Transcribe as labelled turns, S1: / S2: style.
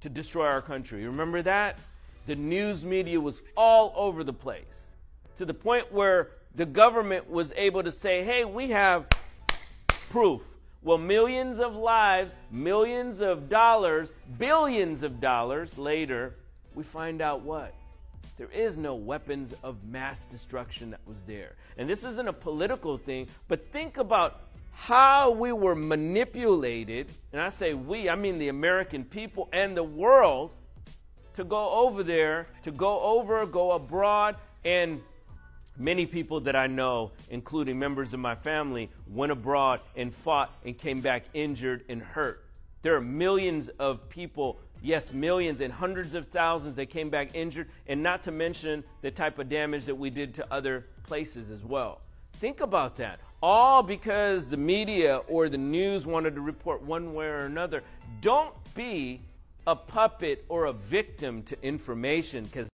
S1: to destroy our country. Remember that? The news media was all over the place to the point where the government was able to say, hey, we have proof. Well, millions of lives, millions of dollars, billions of dollars later, we find out what? There is no weapons of mass destruction that was there. And this isn't a political thing, but think about how we were manipulated, and I say we, I mean the American people and the world, to go over there, to go over, go abroad, and many people that I know, including members of my family, went abroad and fought and came back injured and hurt. There are millions of people, yes, millions and hundreds of thousands that came back injured, and not to mention the type of damage that we did to other places as well. Think about that. All because the media or the news wanted to report one way or another. Don't be a puppet or a victim to information because